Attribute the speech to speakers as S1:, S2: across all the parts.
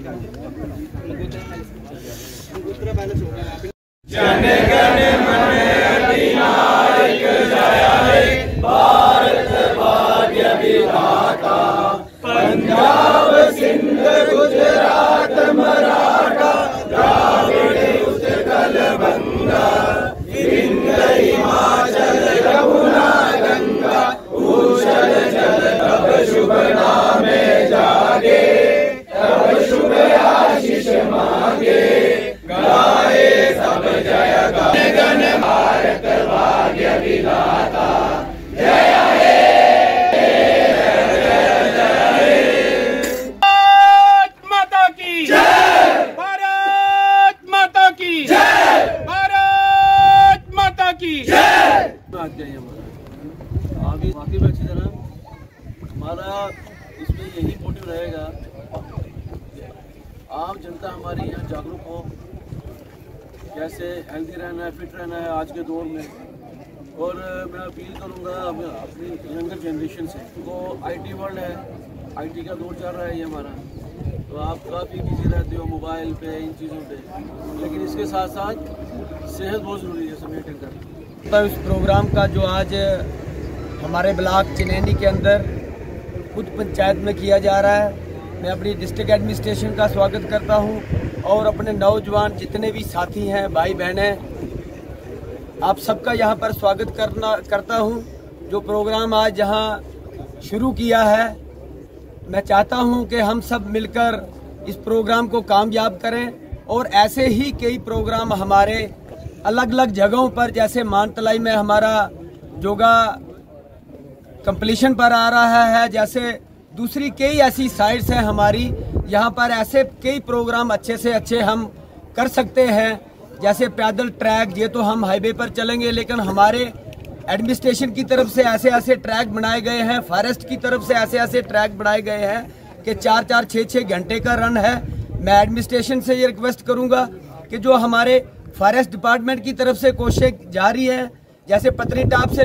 S1: भारत
S2: आगे में अच्छी तरह। हमारा इसमें यही मोटिव रहेगा आम जनता हमारी यहाँ जागरूक हो, कैसे हेल्दी रहना है फिट रहना है आज के दौर में। और मैं अपील करूँगा अपनी यंगर जनरेशन से तो आईटी वर्ल्ड है आईटी का दौर चल रहा है ये हमारा। तो आप काफ़ी बिज़ी रहते हो मोबाइल पे, इन चीज़ों पे। लेकिन इसके साथ साथ सेहत बहुत ज़रूरी है सब मेंटेन करना।
S3: इस प्रोग्राम का जो आज हमारे ब्लॉक चिनैनी के अंदर खुद पंचायत में किया जा रहा है। मैं अपनी डिस्ट्रिक्ट एडमिनिस्ट्रेशन का स्वागत करता हूँ और अपने नौजवान जितने भी साथी हैं, भाई बहनें आप सबका यहाँ पर स्वागत करना, करता हूँ। जो प्रोग्राम आज यहाँ शुरू किया है, मैं चाहता हूँ कि हम सब मिलकर इस प्रोग्राम को कामयाब करें और ऐसे ही कई प्रोग्राम हमारे अलग अलग जगहों पर, जैसे मानतलाई में हमारा योगा कंप्लीशन पर आ रहा है, जैसे दूसरी कई ऐसी साइट्स हैं हमारी। यहाँ पर ऐसे कई प्रोग्राम अच्छे से अच्छे हम कर सकते हैं। जैसे पैदल ट्रैक ये तो हम हाईवे पर चलेंगे, लेकिन हमारे एडमिनिस्ट्रेशन की तरफ़ से ऐसे ऐसे ट्रैक बनाए गए हैं। फॉरेस्ट की तरफ़ से ऐसे ऐसे ट्रैक बनाए गए हैं कि चार चार छः छः घंटे का रन है। मैं एडमिनिस्ट्रेशन से ये रिक्वेस्ट करूँगा कि जो हमारे फॉरेस्ट डिपार्टमेंट की तरफ़ से कोशिश जारी है, जैसे पतनी टाप से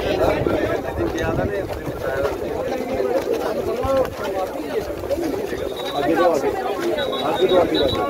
S4: जम्मू आ गए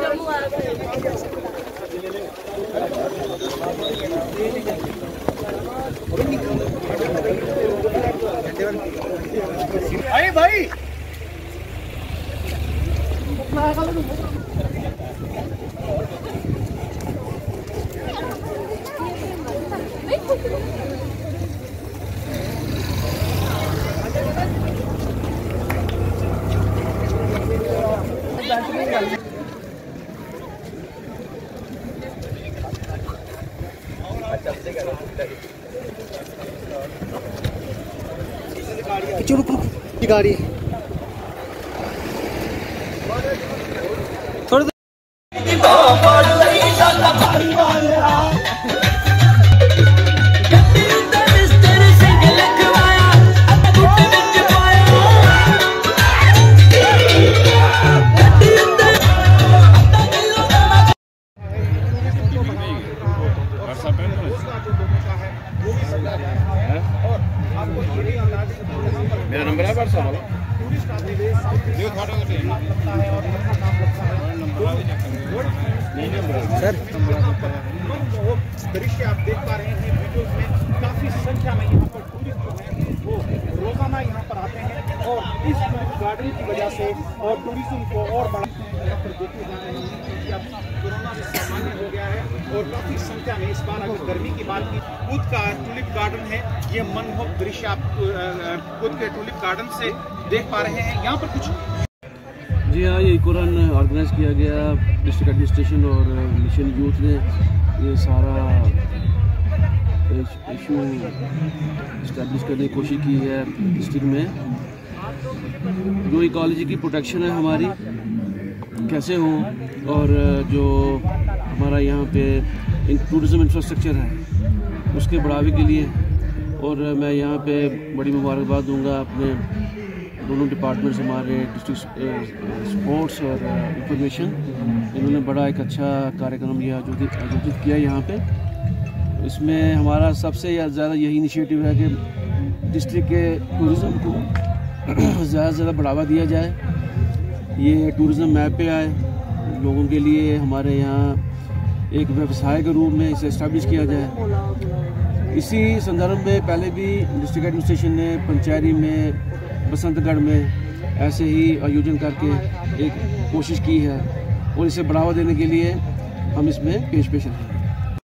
S2: गाड़ी।
S1: मेरा नंबर है। व्हाट्सएप वाला
S5: दृश्य आप देख पा रहे हैं वीडियोस में काफ़ी संख्या में यहाँ पर टूरिस्ट जो हैं वो रोज़ाना यहाँ पर आते हैं और इस टूरिस्ट गार्डन की वजह से और टूरिज़्म को और बढ़ा यहाँ पर देखे जा रहे हैं क्योंकि अब कोरोना भी सामान्य हो गया है और काफ़ी संख्या में इस बार अगर गर्मी की बात की खुद का टूलिप गार्डन है। ये मनमोहक दृश्य आप खुद के टूलिप गार्डन से देख पा रहे हैं। यहाँ पर कुछ
S2: जी हाँ ये कुरान ऑर्गेनाइज किया गया डिस्ट्रिक्ट एडमिनिस्ट्रेशन और मिशन यूथ ने ये सारा इशू इस्टेब्लिश करने की कोशिश की है डिस्ट्रिक्ट में। जो इकोलॉजी की प्रोटेक्शन है हमारी, कैसे हो और जो हमारा यहाँ पे टूरिज़्म इंफ्रास्ट्रक्चर है उसके बढ़ावे के लिए। और मैं यहाँ पे बड़ी मुबारकबाद दूँगा अपने दोनों डिपार्टमेंट्स हमारे डिस्ट्रिक्ट स्पोर्ट्स और इंफॉर्मेशन इन्होंने बड़ा एक अच्छा कार्यक्रम यह आयोजित आयोजित किया यहाँ पे। इसमें हमारा सबसे ज़्यादा यही इनिशिएटिव है कि डिस्ट्रिक्ट के टूरिज़्म को ज़्यादा से ज़्यादा बढ़ावा दिया जाए। ये टूरिज़्म मैप पे आए। लोगों के लिए हमारे यहाँ एक व्यवसाय के रूप में इसे इस्टेब्लिश किया जाए। इसी संदर्भ में पहले भी डिस्ट्रिक्ट एडमिनिस्ट्रेशन ने पंचायरी में, बसंतगढ़ में ऐसे ही आयोजन करके एक कोशिश की है और इसे बढ़ावा देने के लिए हम इसमें पेश पेश हैं।